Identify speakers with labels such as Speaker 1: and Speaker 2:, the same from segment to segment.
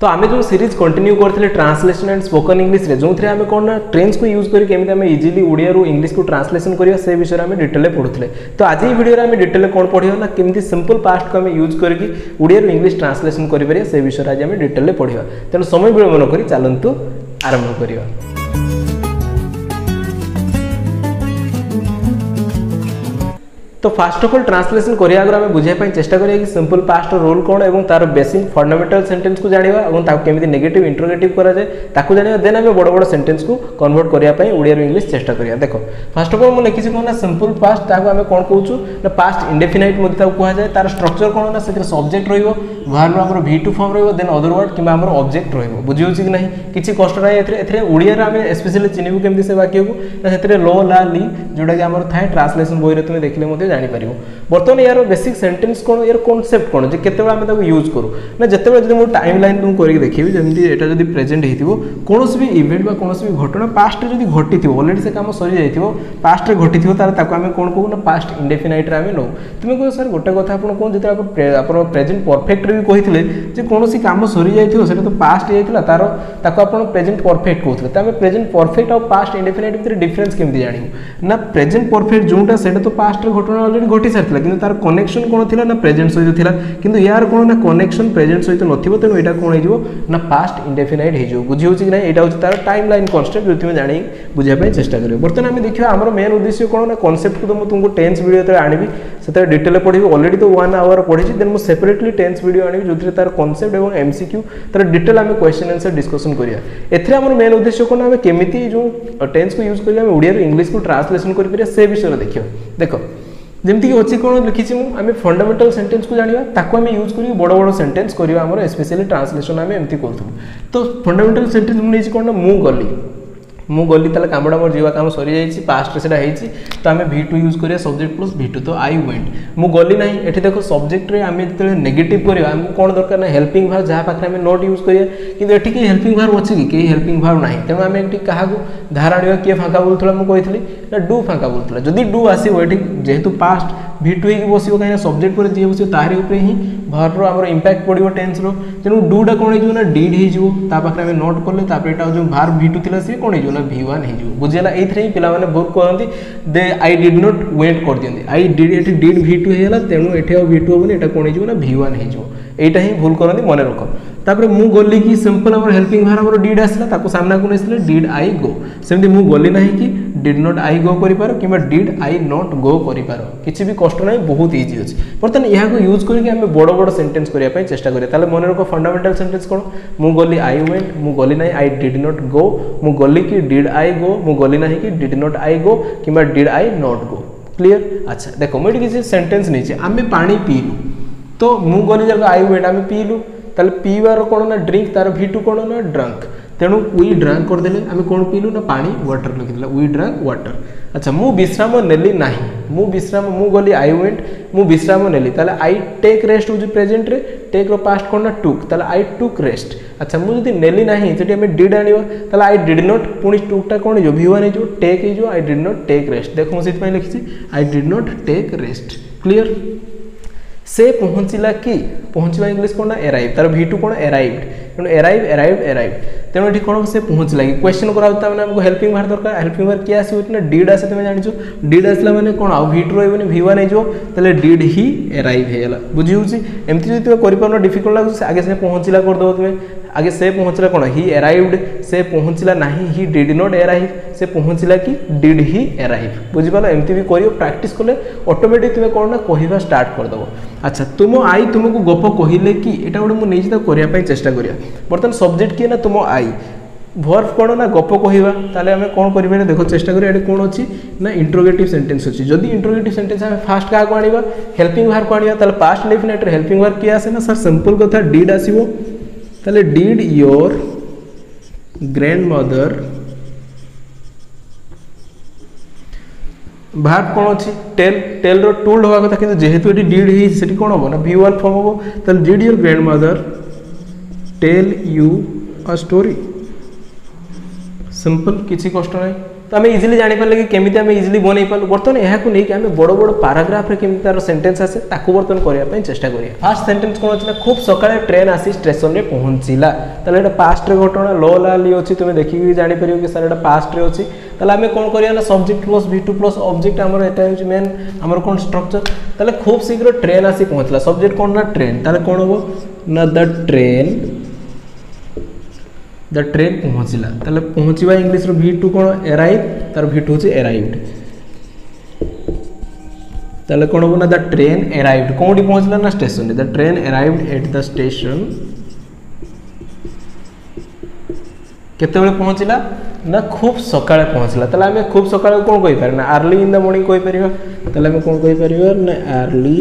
Speaker 1: તો અમે જો સિરીઝ કન્ટિન્યુ કરતલે ટ્રાન્સલેશન એન્ડ સ્પોકન ઇંગ્લિશ રે જો થા અમે કોન ટ્રેન્સ કો યુઝ કરી કેમથી અમે ઈઝીલી ઉડિયારુ ઇંગ્લિશ કો ટ્રાન્સલેશન કરીયા સે વિષયરે અમે ડિટેલે પઢતલે તો આજ ઈ વિડિયો રે અમે ડિટેલે કોન પઢિયું ના કિમથી સિમ્પલ પાસ્ટ કો અમે યુઝ કરીગી ઉડિયાર ઇંગ્લિશ ટ્રાન્સલેશન કરી પરે સે વિષયરે આજ અમે ડિટેલે પઢિયવા તેમ સમય વિ મનો કરી ચાલંતુ આરંભણ કરીવા তো ফার্স্ট অফ অল ট্রান্সলেসন করা আগে আমি বুঝাই চেষ্টা করি কি সিম্পল পাস্ট রোল কোণ এবং তার বেসিক ফন্ডামেন্টাল সেন্টেন্স কু জাঁয়া এবং তাকে কেমি নেগেটিভ ইন্ট্রোগেটিভ করা যায় তাকে জাঁয়া দেন আমি বড় বড় সেন্টেন্স কু কনভর্ট করা ওড়িয়ার ইংলিশ চেষ্টা করা দেখ ফার্স্ট অফ অল মু লিখিছি কোণ না সিম্পল পাস্ট তাকে আমি কোণ কৌছু না পাস্ট ইন্ডেফিনাইট মধ্যে তাকে কুহযায় তার স্ট্রকচর কোণ না সেটা সবজেক্ট রহব ভার্ব আমার ভি টু ফর্ম রহব দেন অদর ওয়ার্ড কিংবা আমার অবজেক্ট রহব বুঝি হচ্ছে কি না কিছু কষ্ট নাই এতে এতে ওড়িয়ার আমি স্পেশালি চিনিবু কেমিতি সে বাক্যকু না সেতে ল লা লি যেটা কি আমার থাকে ট্রান্সলেসন বইরে তুমি দেখলে মধ্যে ଜାଣିପାରିବୁ ବର୍ତ୍ତମାନ ଏହାର ବେସିକ୍ ସେଣ୍ଟେନ୍ସ କ'ଣ ଏହାର କନସେପ୍ଟ କ'ଣ ଯେ କେତେବେଳେ ଆମେ ତାକୁ ୟୁଜ୍ କରୁ ନା ଯେତେବେଳେ ଯଦି ମୁଁ ଟାଇମ୍ ଲାଇନ୍ ମୁଁ କରିକି ଦେଖିବି ଯେମିତି ଏଇଟା ଯଦି ପ୍ରେଜେଣ୍ଟ ହେଇଥିବ କୌଣସି ବି ଇଭେଣ୍ଟ ବା କୌଣସି ବି ଘଟଣା ପାଷ୍ଟରେ ଯଦି ଘଟିଥିବ ଅଲରେଡ଼ି ସେ କାମ ସରିଯାଇଥିବ ପାଷ୍ଟରେ ଘଟିଥିବ ତାହେଲେ ତାକୁ ଆମେ କ'ଣ କହୁ ନା ପାଷ୍ଟ ଇଣ୍ଡେଫିନାଇଟ୍ରେ ଆମେ ନେଉ ତୁମେ କହିବ ସାର୍ ଗୋଟେ କଥା ଆପଣ କ'ଣ ଯେତେବେଳେ ଆପଣ ପ୍ରେଜେଣ୍ଟ ପରଫେକ୍ଟରେ ବି କହିଥିଲେ ଯେ କୌଣସି କାମ ସରିଯାଇଥିବ ସେଇଟା ତ ପାଷ୍ଟ ହେଇଯାଇଥିଲା ତାର ତାକୁ ଆପଣ ପ୍ରେଜେଣ୍ଟ ପରଫେକ୍ଟ କହୁଥିଲେ ତ ଆମେ ପ୍ରେଜେଣ୍ଟ ପରଫେକ୍ଟ ଆଉ ପାଷ୍ଟ ଇଣ୍ଡେଫିନାଇଟ୍ ଭିତରେ ଡିଫରେନ୍ସ କେମିତି ଜାଣିବୁ ନା ପ୍ରେଜେଣ୍ଟ ପରଫେକ୍ଟ ଯେଉଁଟା ସେଇଟା ତ ପାଷ୍ଟର ଘଟଣା অলরেডি ঘটিছাত লাগি কিন্তু তার কানেকশন কোনা থিলা না প্রেজেন্টস হয় থিলা কিন্তু ইয়ার কোনা না কানেকশন প্রেজেন্টস হয় তো নথিব তেন এটা কোনা হিজব না পাস্ট ইনডিফিনিট হিজব বুঝি হচি নাই এটা হচে তার টাইমলাইন কনস্ট্যান্ট যুতি আমি জানি বুঝা পে চেষ্টা করি বৰ্তমান আমি দেখি আমৰ মেইন উদ্দেশ্য কোনা কনসেপ্ট কো তুমি তোক টেন্স ভিডিওতে আনিবি seta ডিটেল পড়ি অলরেডি তো 1 আৱৰ পঢ়িছেন মই সেপারেটলি টেন্স ভিডিও আনিবি যোত তার কনসেপ্ট আৰু এমসি কিউ তার ডিটেল আমি কোয়েশ্চেন আনসার ডিসকাসন করিয়া এতিয়া আমাৰ মেইন উদ্দেশ্য কোনা আমি কেমিতি যো টেন্স কো ইউজ কৰি আমি ওড়িয়াৰ ইংলিছ কো ট্ৰান্সলেশন কৰি পৰে সেই বিষয়ৰ দেখিও দেখো ଯେମିତିକି ଅଚିକୋଣ লিখিছি ମୁଁ ଆମେ ଫଣ୍ଡାମେଣ୍ଟାଲ ସେଣ୍ଟେନ୍ସକୁ ଜାଣିବା ତାକୁ ଆମେ ୟୁଜ୍ କରିକି ବଡ଼ ବଡ଼ ସେଣ୍ଟେନ୍ସ କରିବା ଆମର ସ୍ପେସିଆଲି ଟ୍ରାନ୍ସଲେସନ୍ ଆମେ ଏମିତି କରୁଥିଲୁ ତ ଫଣ୍ଡାମେଣ୍ଟାଲ ସେଣ୍ଟେନ୍ସ ମୁଁ ନେଇଛି କ'ଣ ନା ମୁଁ ଗଲି ମୁଁ ଗଲି ତାହେଲେ କାମଟା ମୋର ଯିବା କାମ ସରିଯାଇଛି ପାଷ୍ଟରେ ସେଇଟା ହେଇଛି ତ ଆମେ ଭି ଟୁ ୟୁଜ୍ କରିବା ସବଜେକ୍ଟ ପ୍ଲସ୍ ଭି ଟୁ ତ ଆଇ ୱେଣ୍ଟ ମୁଁ ଗଲି ନାହିଁ ଏଠି ଦେଖ ସବଜେକ୍ଟରେ ଆମେ ଯେତେବେଳେ ନେଗେଟିଭ୍ କରିବା ଆମକୁ କ'ଣ ଦରକାର ନା ହେଲ୍ପିଂ ଭାର ଯାହା ପାଖରେ ଆମେ ନୋଟ୍ ୟୁଜ୍ କରିବା କିନ୍ତୁ ଏଠି କେହି ହେଲ୍ପିଂ ଭାର ଅଛି କି କେହି ହେଲ୍ପିଂ ଭାର ନାହିଁ ତେଣୁ ଆମେ ଏଠି କାହାକୁ ଆଣିବା କିଏ ଫାଙ୍କା ବୁଲୁଥିଲା ମୁଁ କହିଥିଲି ନା ଡୁ ଫାଙ୍କା ବୁଲୁଥିଲା ଯଦି ଡୁ ଆସିବ ଏଠି ଯେହେତୁ ପାଷ୍ଟ ভিট হয়েকি বসব কিনা সবজেক্ট পরে যে বসব তাহারি উপরে হি ভার্বর আমার ইম্প্যাক্ট পড়ব টেন্সর তেমন ডুটা কোণ হয়ে না ডিড হয়ে তা পাখে আমি নট কলে তাপরে এটা যে ভার্ব ভি টু লা সি কোণ হয়ে না ভি ওয়ান হয়ে বুঝিলা এইথে হি পিলা মানে বহুত কহতি দে আই ডিড নট ওয়েট করিদিকে আই ডিড এটি ডিড ভি টু হয়ে তেমন এটি আউ ভি টু হবনি এটা কোণ হয়ে না ভি ওয়ান হয়ে এইটা হি ভুল করতে মনে রখ তাপরে মু গলি কি সিম্পল আমার হেল্পিং ভার আমার ডিড আসলা তাকে সামনাকু নেছিলে ডিড আই গো সেমতি মু গলি না কি डीड नट आई गो कर कि डीड आई नट गो कर कि कष्ट ना बहुत इजी अच्छे बर्तन यहाँ यूज करके बड़ बड़ सेन्टेन्स करने चेस्ट करें मन रख फंडामेटाल सेन्टेन्स कौन मुझे गली आई वेट मुझ गली ना आई डीड नट गो मुझ गली कि डीड आई गो मुझ गली ना कि डीड नट आई गो कि डीड आई नट गो क्लीयर अच्छा देख मुझे किसी सेन्टेन्स नहीं पीलु तो मुझे गली जगह आई वेट आम पीलु तो पीबार कौन ना ड्रिंक तार भिटू कौन ना ड्रंक तेणु वी ड्रां करदे आम कौन पीलु ना पा व्टर लगे वी ड्रां व्टर अच्छा मुझ विश्राम नी ना मुश्राम गली आई वेट मुझ विश्राम नी आई टेक रेस्ट हो प्रेजेट टेक रास्ट कौन ना टुक आई टुक रेस्ट अच्छा मुझे नेली ना जो डीड आने आई डीड नट पुणी टुकटा कौन जो भी हुआ टेक हो I did not take rest देख मुझे लिखी I did not take rest clear से पहुँचला कि पहुँचवा इंग्लीश कौन ना एर तार भी कौन एरइव तेनाली एरइव एरइव एरइव ତେଣୁ ଏଠି କ'ଣ ସେ ପହଞ୍ଚିଲା କି କ୍ୱେଶ୍ଚନ୍ କରାହେଉଛି ମାନେ ଆମକୁ ହେଲ୍ପିଂ ବାହାର ଦରକାର ହେଲ୍ପିଂ ବାହାର କିଏ ଆସିବ ନା ଡିଡ୍ ଆସେ ତୁମେ ଜାଣିଛୁ ଡିଡ୍ ଆସିଲା ମାନେ କ'ଣ ଆଉ ଭିଟ୍ ରହିବନି ଭି ୱାନ୍ ହେଇଯିବ ତାହେଲେ ଡିଡ୍ ହି ଏରାଇଭ୍ ହେଇଗଲା ବୁଝି ହେଉଛି ଏମିତି ଯଦି ତୁମେ କରିପାରୁନ ଡିଫିକଲ୍ଟ ଲାଗୁଛି ଆଗେ ସେ ପହଞ୍ଚିଲା କରିଦେବ ତୁମେ আগে সে পৌঁছলা কোণ হি এরাইভড সে পৌঁছলা না হি ডিড নট এরাইভ সে পৌঁছলা কি ডিড হি এরাইভ বুঝিপাল এমতি বি করিও প্র্যাকটিস কলে অটোমেটিক তুমি কোণ না কহিবা স্টার্ট করেদেব আচ্ছা তুম আই তুমি গপ কহিলে কি এটা গোটে মুঝে তাকে করা চেষ্টা করিয়া বর্তমান সবজেক্ট কি না তুম আই আই ভর্ভ কোণ না গপ কহিবা তাহলে আমি কোণ করবে না দেখো চেষ্টা করি এটা কোণ অছি না ইন্টারোগেটিভ সেন্টেন্স অছি যদি ইন্টারোগেটিভ সেন্টেন্স আমি ফাস্ট কাহকু আনবা হেল্পিং ভার্ভ আনবা তাহলে পাস্ট ডেফিনেটরে হেল্পিং ভার্ভ কি আসে না স্যার সিম্পল কথা ডিড আসব তাহলে ডিড ইয়োর গ্র্যান্ডমদর ভার্ভ কোণ অছি টেল টেলর টুল্ড হওয়া কথা কিন্তু যেহেতু এটি ডিড হয়েছে সেটি কোণ হব না ভি ওয়ান ফর্ম হব তাহলে did your grandmother tell you a story simple किसी कष्ट नहीं तो आम इजिली जापारे कि केमी आम इजिली बनई पालू बर्तमान यहाँ को लेकिन आम बड़ बड़ पाराग्राफ्रे केमी तार सेन्टेन्स आसे बर्तमान करने चेस्टा कर फास्ट सेन्टेन्स कौन अच्छे खूब सका ट्रेन आसी स्टेसन में पहुँचला तेल ये पास्ट्रे घटना लो लाली अच्छी तुम देखिए जापर कि सर ये पास्ट्रे अच्छी तेल आम कौन करना subject plus V two plus object आम एटा हूँ मेन आमर कौन स्ट्रक्चर तेल खूब शीघ्र ट्रेन आसी पहुँचला सब्जेक्ट कौन ना ट्रेन तेल कौन हम ना द ट्रेन ଦ ଟ୍ରେନ୍ ପହଞ୍ଚିଲା ତାହେଲେ ପହଞ୍ଚିବା ଇଂଲିଶର ଭି ଟୁ କ'ଣ ଏରାଇଭ୍ ତାର ଭି ଟୁ ହେଉଛି ଏରାଇଭ୍ଡ তাহলে কোণ হবো না দ্য ট্রেন এরাইভড কোটি পৌঁছলা না স্টেশনে the train arrived at the station কেতবে পৌঁছলা না খুব সকালে পৌঁছলা তাহলে আমি খুব সকালে কোণ কইপার না আর্লি ইন দ্য মর্নিং কইপার তাহলে আমি কোণ কইপার না আর্লি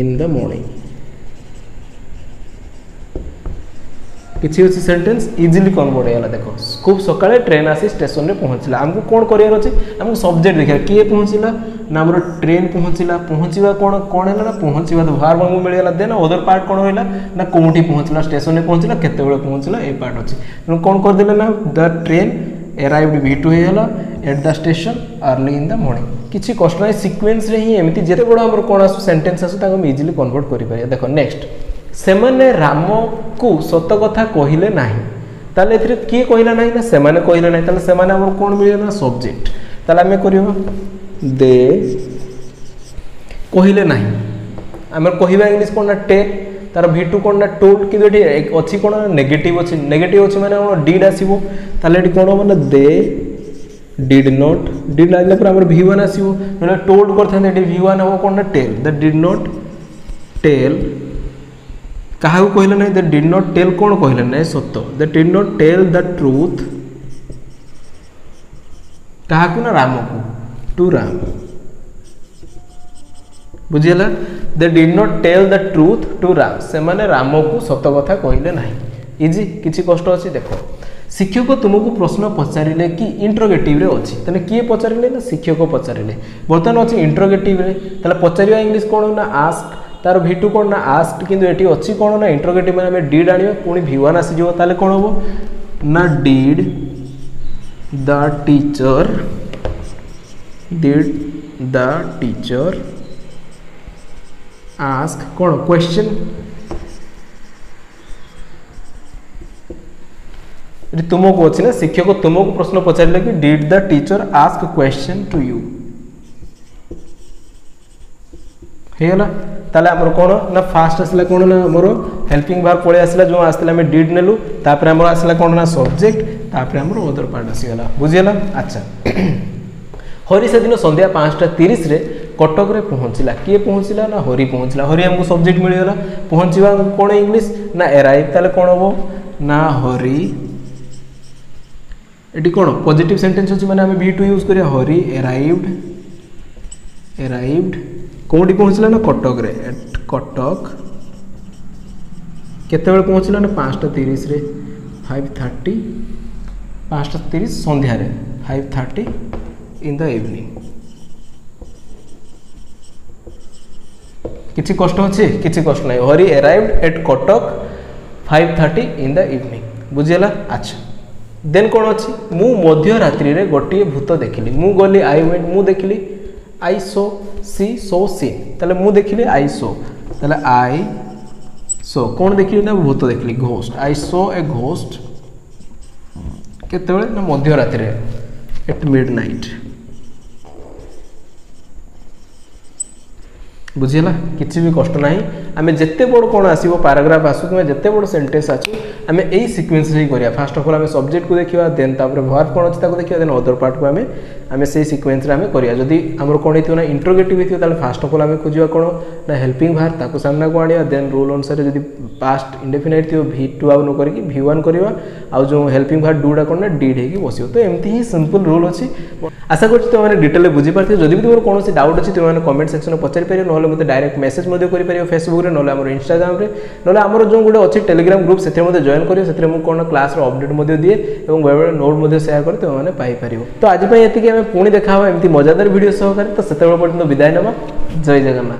Speaker 1: ইন দ্য মর্নিং କିଛି ହେଉଛି ସେଣ୍ଟେନ୍ସ ଇଜିଲି କନଭର୍ଟ ହେଇଗଲା ଦେଖ ଖୁବ୍ ସକାଳେ ଟ୍ରେନ୍ ଆସି ଷ୍ଟେସନରେ ପହଞ୍ଚିଲା ଆମକୁ କ'ଣ କରିବାର ଅଛି ଆମକୁ ସବଜେକ୍ଟ ଦେଖିବା କିଏ ପହଞ୍ଚିଲା ନା ଆମର ଟ୍ରେନ୍ ପହଞ୍ଚିଲା ପହଞ୍ଚିବା କ'ଣ କ'ଣ ହେଲା ନା ପହଞ୍ଚିବା ତ ଭାର୍ବ ଆମକୁ ମିଳିଗଲା ଦେନ୍ ଅଦର ପାର୍ଟ କ'ଣ ରହିଲା ନା କେଉଁଠି ପହଞ୍ଚିଲା ଷ୍ଟେସନରେ ପହଞ୍ଚିଲା କେତେବେଳେ ପହଞ୍ଚିଲା ଏ ପାର୍ଟ ଅଛି ତେଣୁ କ'ଣ କରିଦେଲେ ନା the train arrived V two ହେଇଗଲା at the station early in the morning କିଛି କଷ୍ଟ ନାହିଁ ସିକ୍ୱେନ୍ସରେ ହିଁ ଏମିତି ଯେତେ ବଡ଼ ଆମର କ'ଣ ଆସୁ ସେଣ୍ଟେନ୍ସ ଆସୁ ତାକୁ ଆମେ ଇଜିଲି କନଭର୍ଟ କରିପାରିବା ଦେଖ ନେକ୍ସଟ ସେମାନେ ରାମକୁ ସତ କଥା କହିଲେ ନାହିଁ ତାହେଲେ ଏଥିରେ କିଏ କହିଲା ନାହିଁ ନା ସେମାନେ କହିଲେ ନାହିଁ ତାହେଲେ ସେମାନେ ଆମର କ'ଣ ମିଳିବ ନା ସବଜେକ୍ଟ ତାହେଲେ ଆମେ କରିବା ଦେ କହିଲେ ନାହିଁ ଆମର କହିବା ଇଂଲିଶ କ'ଣ ନା ଟେ ତାର ଭି ଟୁ କ'ଣ ନା ଟୋଟ୍ କିନ୍ତୁ ଏଠି ଅଛି କ'ଣ ନେଗେଟିଭ୍ ଅଛି ନେଗେଟିଭ୍ ଅଛି ମାନେ ଆମର ଡିଡ୍ ଆସିବ ତାହେଲେ ଏଠି କ'ଣ ମାନେ ଦେ ଡିଡ୍ ନଟ୍ ଡିଡ୍ ଆସିଲା ପରେ ଆମର ଭି ୱାନ୍ ଆସିବ ନହେଲେ ଟୋଟ୍ କରିଥାନ୍ତେ ଏଠି ଭି ୱାନ୍ ହେବ କ'ଣ ନା tell the did not tell କାହାକୁ କହିଲେ ନାହିଁ ଦେ ଡିଡ୍ ନଟ୍ ଟେଲ୍ କ'ଣ କହିଲେ ନାହିଁ ସତ they did not tell the truth କାହାକୁ ନା ରାମକୁ ଟୁ ରାମ ବୁଝିହେଲା they did not tell the truth to Ram ସେମାନେ ରାମକୁ ସତ କଥା କହିଲେ ନାହିଁ ଇଜି କିଛି କଷ୍ଟ ଅଛି ଦେଖ ଶିକ୍ଷକ ତୁମକୁ ପ୍ରଶ୍ନ ପଚାରିଲେ କି ଇଣ୍ଟ୍ରୋଗେଟିଭ୍ରେ ଅଛି ତାହେଲେ କିଏ ପଚାରିଲେ ନା ଶିକ୍ଷକ ପଚାରିଲେ ବର୍ତ୍ତମାନ ଅଛି ଇଣ୍ଟ୍ରୋଗେଟିଭ୍ରେ ତାହେଲେ ପଚାରିବା ଇଂଲିଶ କ'ଣ ନା ଆସ୍କ তার ভি টু কোণ না আস্কড কিন্তু এটি অছি কোণ না ইন্টারোগেটিভ মানে আমি ডিড আনিবা পুনি ভি ওয়ান আসি যাব তাহলে কোণ হব না did the teacher did the teacher ask কোণ কোশ্চেন এটি ଏଠି ତୁମକୁ না শিক্ষক ଶିକ୍ଷକ প্রশ্ন পচারিলে কি did did teacher teacher question to you you ହେଇଗଲା তাহলে আমার কোণ না ফার্স্ট আসলে কোণ না আমার হেল্পিং ভার পড়ে আসলে যে আসলে আমি ডিড নেলু তারপরে আমার আসলে কোণ না সবজেক্ট তারপরে আমার ওদর পার্ট আসিগলা বুঝিগলা আচ্ছা হরি সেদিন সন্ধ্যা পাঁচটা তিরিশে কটকরে পৌঁছিলা কি পৌঁছিলা না হরি পৌঁছিলা হরি আমি সবজেক্ট মিলিগলা পৌঁছিবা কোণ ইংলিশ না এরাইভ তাহলে কোণ হব না হরি এটি কোণ পজিটিভ সেন্টেন্স অছি মানে আমি বি টু ইউজ করি হরি এরাইভড এরাইভড কোটি পৌঁছলা না কটকরে কটক কেতবে পৌঁছলা না পাঁচটা তিরিশে ফাইভ থার্টি পাঁচটা তিরিশ সন্ধ্যার five thirty in the evening কিছু কষ্ট হচ্ছে কিছু কষ্ট নাই Hari arrived at Cuttack five thirty in the evening বুঝিলা আচ্ছা দেন কোণ ଅଛି ମୁଁ ମଧ୍ୟରାତ୍ରିରେ ଗୋଟିଏ ଭୂତ ଦେଖିଲି ମୁଁ ଗଲି ଆଇ ୱେଣ୍ଟ ମୁଁ ଦେଖିଲି আইসো সি সো সিন তাহলে মু দেখিলি আইসো তাহলে আই সো কোণ দেখিলি না ভূত দেখিলি ghost I saw a ghost কেতবে না মধ্যরাত্রে এট মিড নাইট बुझेगा किसी भी कष्ट आम जिते बड़ कौन आस पाराग्राफ आसू जिते बड़ सेन्टेन्स आसू आम यही सिक्वेन्स ही करा फास्ट अफ अल्ल आम सब्जेक्ट को देखा देन भार कौन अच्छे देखा देन अदर पार्ट को आम आम से सिक्वेन्स आम करा आम कौन हो होता है फास्ट अफ अल्ल आम खोजा कौन ना हेल्पिंग भार ताक सामना को आने रूल अनुसार जब पास्ट इंडेफिनेट थी भि टू आउ न करी भि ओन करवा आउ जो हेल्पिंग भार डू कौन ना डीड हो बस तो एमती ही सिंपल रूल अच्छी आशा करें डिटेल बुझीपारे जब भी तुम्हारे कौन डाउट अच्छी तुम्हें कमेंट सेक्शन में पचारिपारे ना মতে ডাইরেক্ট মেসেজ মদ্য করি পারি ফেসবুক রে নলে আমরো ইনস্টাগ্রাম রে নলে আমরো জং গুড অচি টেলিগ্রাম গ্রুপ সেতে মদ্য জয়েন করি সেতে ম কোন ক্লাস আপডেট মদ্য দিয়ে এবং বয়ে বয়ে নোট মদ্য শেয়ার করতে মানে পাই পারি তো আজি পাই এত কি আমি পূণি দেখা এমতি মজাদার ভিডিও শো কর তা সেটল পর্যন্ত বিদায় নম জয় জাগা